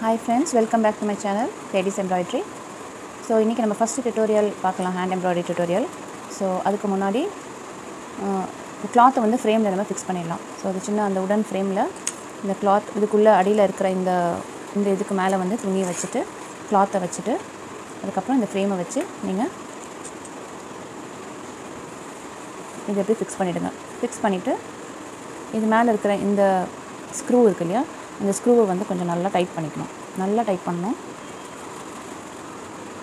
Hi friends welcome back to my channel ladies embroidery so இன்றைக்கி நம்ம first tutorial பார்க்கலாம் hand embroidery tutorial so அதுக்கு முன்னாடி கிளாத்தை வந்து ஃப்ரேமில் நம்ம ஃபிக்ஸ் பண்ணிடலாம். ஸோ அது சின்ன அந்த உடன் ஃப்ரேமில் இந்த கிளாத் இதுக்குள்ளே அடியில் இருக்கிற இந்த இந்த இதுக்கு மேலே வந்து துணியை வச்சுட்டு கிளாத்தை வச்சுட்டு அதுக்கப்புறம் இந்த ஃப்ரேமை வச்சு நீங்கள் இது எப்படி ஃபிக்ஸ் பண்ணிவிடுங்க ஃபிக்ஸ் பண்ணிவிட்டு இது மேலே இருக்கிற இந்த ஸ்க்ரூ இருக்கு இல்லையா இந்த ஸ்க்ரூவை வந்து கொஞ்சம் நல்லா டைட் பண்ணிக்கணும். நல்லா டைட் பண்ணணும்.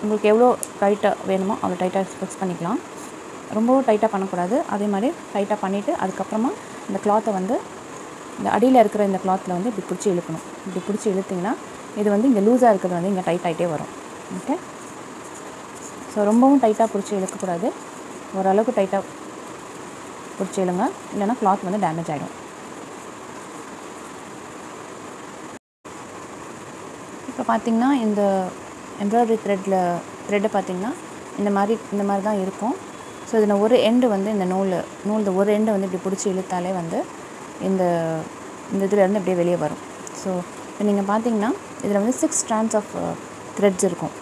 உங்களுக்கு எவ்வளோ டைட்டாக வேணுமோ அவ்வளோ டைட்டாக ஃபிக்ஸ் பண்ணிக்கலாம். ரொம்பவும் டைட்டாக பண்ணக்கூடாது. அதே மாதிரி டைட்டாக பண்ணிவிட்டு அதுக்கப்புறமா இந்த கிளாத்தை வந்து இந்த அடியில் இருக்கிற இந்த கிளாத்தில் வந்து இப்படி பிடிச்சி இழுக்கணும். இப்படி பிடிச்சி இழுத்திங்கன்னா இது வந்து இங்கே லூஸாக இருக்கிறது வந்து இங்கே டைட் ஆகிட்டே வரும். ஓகே ஸோ ரொம்பவும் டைட்டாக பிடிச்சி இழுக்கக்கூடாது. ஓரளவுக்கு டைட்டாக பிடிச்சி இழுங்க. இல்லைன்னா கிளாத் வந்து டேமேஜ் ஆகிடும் இப்போ பார்த்திங்கன்னா இந்த எம்ப்ராய்டரி த்ரெட்டில் த்ரெட்டை பார்த்திங்கன்னா இந்த மாதிரி இந்த மாதிரி தான் இருக்கும். ஸோ இதில் ஒரு எண்டு வந்து இந்த நூல் நூல் ஒரு எண்டை வந்து இப்படி பிடிச்சி இழுத்தாலே வந்து இந்த இந்த இதுலேருந்து அப்படியே வெளியே வரும். ஸோ இப்போ நீங்கள் பார்த்தீங்கன்னா இதில் வந்து சிக்ஸ் ஸ்ட்ராண்ட்ஸ் ஆஃப் த்ரெட்ஸ் இருக்கும்.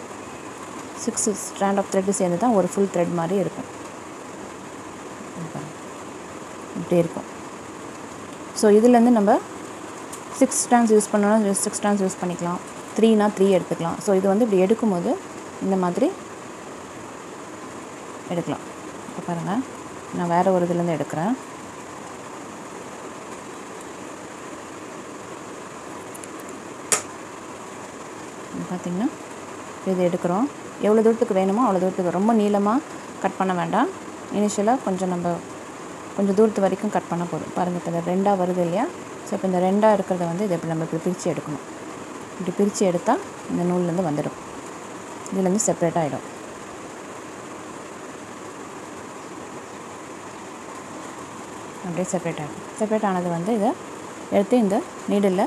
சிக்ஸ் ஸ்ட்ராண்ட் ஆஃப் த்ரெட்டு சேர்ந்து தான் ஒரு ஃபுல் த்ரெட் மாதிரி இருக்கும். இப்படி இருக்கும். ஸோ இதுலேருந்து நம்ம சிக்ஸ் ஸ்டாண்ட்ஸ் யூஸ் பண்ணோன்னா சிக்ஸ் ஸ்டாண்ட்ஸ் யூஸ் பண்ணிக்கலாம். த்ரீனா த்ரீ எடுத்துக்கலாம். ஸோ இது வந்து இப்படி எடுக்கும்போது இந்த மாதிரி எடுக்கலாம். இப்போ பாருங்கள் நான் வேறு ஒரு இதுலேருந்து எடுக்கிறேன் பார்த்திங்கன்னா இது எடுக்கிறோம். எவ்வளோ தூரத்துக்கு வேணுமோ அவ்வளோ தூரத்துக்கு. ரொம்ப நீளமாக கட் பண்ண வேண்டாம். இனிஷியலாக கொஞ்சம் நம்ம கொஞ்சம் தூரத்து வரைக்கும் கட் பண்ண போதும். பாருங்கள் இப்போ இந்த ரெண்டாக வருது இல்லையா? ஸோ இப்போ இந்த ரெண்டாக இருக்கிறத வந்து இதை இப்போ நம்ம இப்படி பிரித்து எடுக்கணும். இப்படி பிரித்து எடுத்தால் இந்த நூல்லேருந்து வந்துடும். இதுலேருந்து செப்ரேட் ஆகிடும் அப்படியே செப்ரேட் ஆகும் செப்ரேட் ஆனது வந்து இதை எடுத்து இந்த நீடில்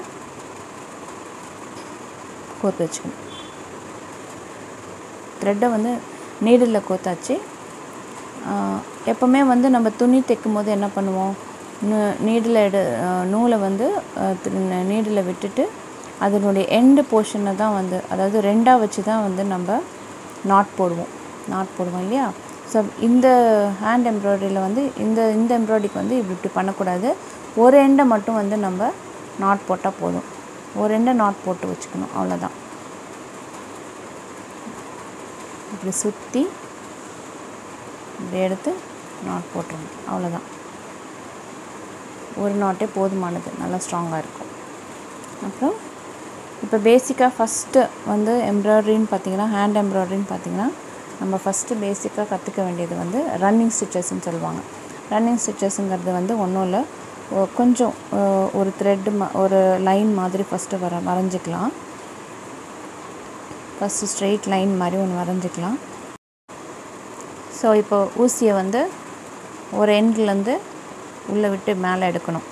கோர்த்து வச்சுக்கணும். த்ரெட்டை வந்து நீடில் கோத்தாச்சு எப்போவுமே வந்து நம்ம துணி தைக்கும் போது என்ன பண்ணுவோம்? நீடில் எடு நூலை வந்து நீடில் விட்டுட்டு அதனுடைய எண்டு போர்ஷனை தான் வந்து அதாவது ரெண்டாக வச்சு தான் வந்து நம்ம நாட் போடுவோம். நாட் போடுவோம் இல்லையா? ஸோ இந்த ஹேண்ட் எம்ப்ராய்டரியில் வந்து இந்த இந்த எம்ப்ராய்டரிக்கு வந்து இப்படி இப்படி பண்ணக்கூடாது. ஒரு எண்டை மட்டும் வந்து நம்ம நாட் போட்டால் போதும். ஒரு எண்டை நாட் போட்டு வச்சுக்கணும். அவ்வளோதான் இப்படி சுற்றி இப்படி எடுத்து நாட் போட்டுருணும் அவ்வளோதான் ஒரு நாட்டே போதுமானது. நல்லா ஸ்ட்ராங்காக இருக்கும். அப்புறம் இப்போ பேசிக்காக ஃபஸ்ட்டு வந்து எம்ப்ராய்டரின்னு பார்த்தீங்கன்னா ஹேண்ட் எம்ப்ராய்டரின்னு பார்த்தீங்கன்னா நம்ம ஃபஸ்ட்டு பேசிக்காக கற்றுக்க வேண்டியது வந்து ரன்னிங் ஸ்டிச்சஸ்ன்னு சொல்லுவாங்க. ரன்னிங் ஸ்டிச்சஸுங்கிறது வந்து ஒன்றும் இல்லை. கொஞ்சம் ஒரு த்ரெட்டு மா ஒரு லைன் மாதிரி ஃபஸ்ட்டு வர வரைஞ்சிக்கலாம். ஃபஸ்ட்டு ஸ்ட்ரெயிட் லைன் மாதிரி ஒன்று வரைஞ்சிக்கலாம். ஸோ இப்போ ஊசியை வந்து ஒரு எண்ட்லேருந்து உள்ளே விட்டு மேலே எடுக்கணும்.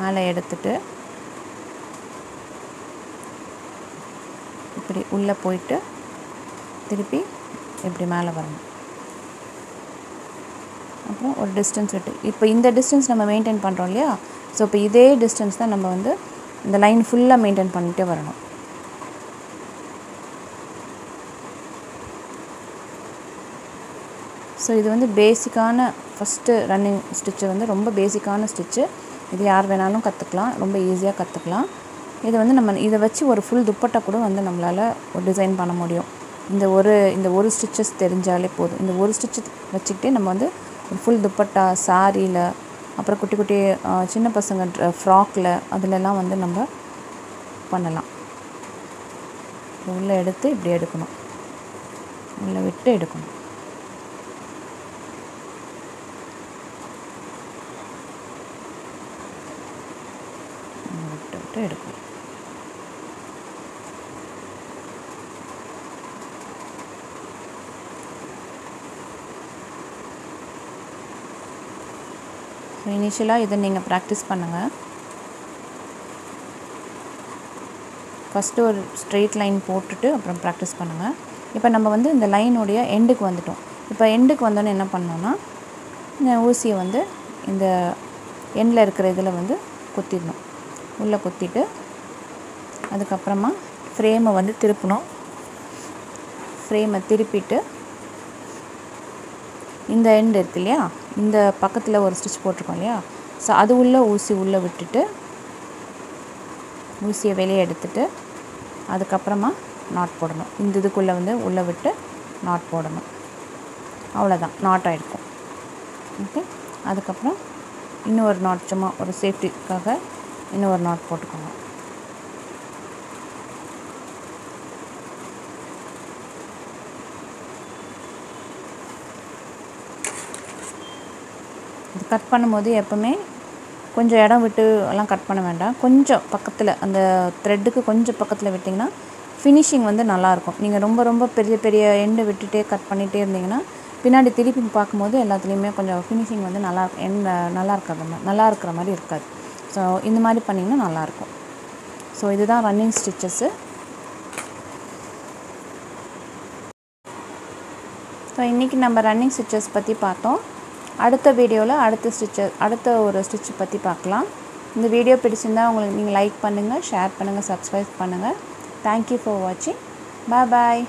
மேலே எடுத்துட்டு இப்படி உள்ளே போயிட்டு திருப்பி இப்படி மேலே வரணும். அப்புறம் ஒரு டிஸ்டன்ஸ் விட்டு. இப்போ இந்த டிஸ்டன்ஸ் நம்ம மெயின்டைன் பண்ணுறோம் இல்லையா? ஸோ இப்போ இதே டிஸ்டன்ஸ் தான் நம்ம வந்து இந்த லைன் ஃபுல்லாக மெயின்டைன் பண்ணிகிட்டே வரணும். ஸோ இது வந்து பேசிக்கான ஃபஸ்ட்டு ரன்னிங் ஸ்டிச்சு வந்து ரொம்ப பேசிக்கான ஸ்டிச்சு இது யார் வேணாலும் கற்றுக்கலாம். ரொம்ப ஈஸியாக கற்றுக்கலாம். இது வந்து நம்ம இதை வச்சு ஒரு ஃபுல் துப்பட்டா கூட வந்து நம்மளால் ஒரு டிசைன் பண்ண முடியும். இந்த ஒரு இந்த ஒரு ஸ்டிச்சஸ் தெரிஞ்சாலே போதும். இந்த ஒரு ஸ்டிச் வச்சுக்கிட்டே நம்ம வந்து ஒரு ஃபுல் துப்பட்டா சாரியில் அப்புறம் குட்டி குட்டி சின்ன பசங்க ஃப்ராக்கில் அதிலெல்லாம் வந்து நம்ம பண்ணலாம். உள்ளே எடுத்து இப்படி எடுக்கணும். உள்ளே விட்டு எடுக்கணும். விட்டு விட்டு எடுக்கணும். இனிஷியலாக இதை நீங்கள் ப்ராக்டிஸ் பண்ணுங்கள் ஃபஸ்ட்டு ஒரு ஸ்ட்ரெயிட் லைன் போட்டுட்டு அப்புறம் ப்ராக்டிஸ் பண்ணுங்கள் இப்போ நம்ம வந்து இந்த லைனுடைய எண்டுக்கு வந்துட்டோம். இப்போ எண்டுக்கு வந்தோன்னே என்ன பண்ணோன்னா இந்த ஊசியை வந்து இந்த எண்டில் இருக்கிற இதில் வந்து குத்திடணும். உள்ளே குத்திட்டு அதுக்கப்புறமா ஃப்ரேமை வந்து திருப்பணும். ஃப்ரேமை திருப்பிட்டு இந்த எண்டு இருக்கு இல்லையா? இந்த பக்கத்தில் ஒரு ஸ்டிச் போட்டிருக்கோம் இல்லையா? ஸோ அது உள்ளே ஊசி உள்ளே விட்டுட்டு ஊசியை வெளியே எடுத்துட்டு அதுக்கப்புறமா நாட் போடணும். இந்த இதுக்குள்ளே வந்து உள்ளே விட்டு நாட் போடணும். அவ்வளோதான் நாட் ஆகிருக்கும் ஓகே அதுக்கப்புறம் இன்னொரு நாட் சும்மா ஒரு சேஃப்டிக்காக ஒரு நாட் போட்டுக்கோங்க. கட் பண்ணும்போது எப்போவுமே கொஞ்சம் இடம் விட்டு எல்லாம் கட் பண்ண வேண்டாம். கொஞ்சம் பக்கத்தில் அந்த த்ரெட்டுக்கு கொஞ்சம் பக்கத்தில் விட்டிங்கன்னா ஃபினிஷிங் வந்து நல்லாயிருக்கும். நீங்கள் ரொம்ப ரொம்ப பெரிய பெரிய எண்டு விட்டுட்டே கட் பண்ணிகிட்டே இருந்தீங்கன்னா பின்னாடி திருப்பி பார்க்கும்போது எல்லாத்துலேயுமே கொஞ்சம் ஃபினிஷிங் வந்து நல்லா எண் நல்லா இருக்கிற மாதிரி நல்லா இருக்கிற மாதிரி இருக்காது. ஸோ இந்த மாதிரி பண்ணிங்கன்னா நல்லாயிருக்கும். ஸோ இதுதான் ரன்னிங் ஸ்டிச்சஸ்ஸு ஸோ இன்றைக்கி நம்ம ரன்னிங் ஸ்டிச்சஸ் பற்றி பார்த்தோம். அடுத்த வீடியோவில் அடுத்த ஸ்டிச்சை அடுத்த ஒரு ஸ்டிச்சை பற்றி பார்க்கலாம். இந்த வீடியோ பிடிச்சிருந்தா உங்களுக்கு நீங்கள் லைக் பண்ணுங்கள் ஷேர் பண்ணுங்கள் சப்ஸ்கிரைப் பண்ணுங்கள் தேங்க்யூ ஃபார் வாட்சிங் பாய் பாய்